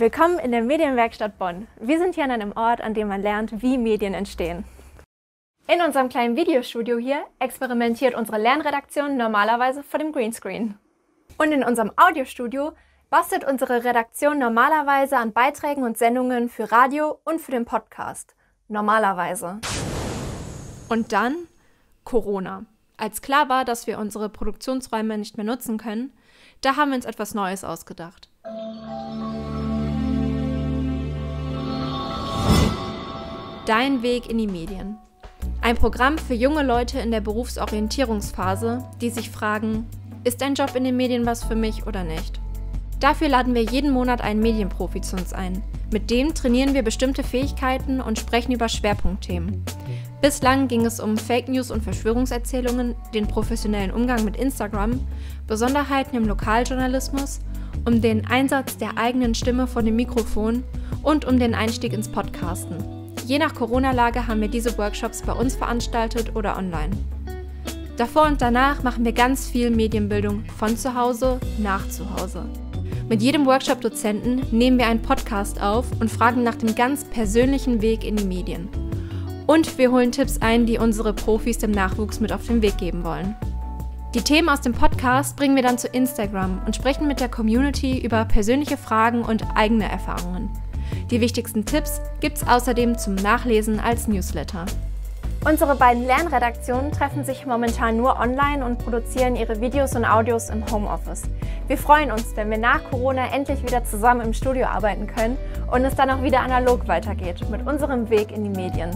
Willkommen in der Medienwerkstatt Bonn. Wir sind hier an einem Ort, an dem man lernt, wie Medien entstehen. In unserem kleinen Videostudio hier experimentiert unsere Lernredaktion normalerweise vor dem Greenscreen. Und in unserem Audiostudio bastelt unsere Redaktion normalerweise an Beiträgen und Sendungen für Radio und für den Podcast. Normalerweise. Und dann Corona. Als klar war, dass wir unsere Produktionsräume nicht mehr nutzen können, da haben wir uns etwas Neues ausgedacht. Dein Weg in die Medien. Ein Programm für junge Leute in der Berufsorientierungsphase, die sich fragen, ist ein Job in den Medien was für mich oder nicht? Dafür laden wir jeden Monat einen Medienprofi zu uns ein. Mit dem trainieren wir bestimmte Fähigkeiten und sprechen über Schwerpunktthemen. Bislang ging es um Fake News und Verschwörungserzählungen, den professionellen Umgang mit Instagram, Besonderheiten im Lokaljournalismus, um den Einsatz der eigenen Stimme vor dem Mikrofon und um den Einstieg ins Podcasten. Je nach Corona-Lage haben wir diese Workshops bei uns veranstaltet oder online. Davor und danach machen wir ganz viel Medienbildung von zu Hause nach zu Hause. Mit jedem Workshop-Dozenten nehmen wir einen Podcast auf und fragen nach dem ganz persönlichen Weg in die Medien. Und wir holen Tipps ein, die unsere Profis dem Nachwuchs mit auf den Weg geben wollen. Die Themen aus dem Podcast bringen wir dann zu Instagram und sprechen mit der Community über persönliche Fragen und eigene Erfahrungen. Die wichtigsten Tipps gibt's außerdem zum Nachlesen als Newsletter. Unsere beiden Lernredaktionen treffen sich momentan nur online und produzieren ihre Videos und Audios im Homeoffice. Wir freuen uns, wenn wir nach Corona endlich wieder zusammen im Studio arbeiten können und es dann auch wieder analog weitergeht mit unserem Weg in die Medien.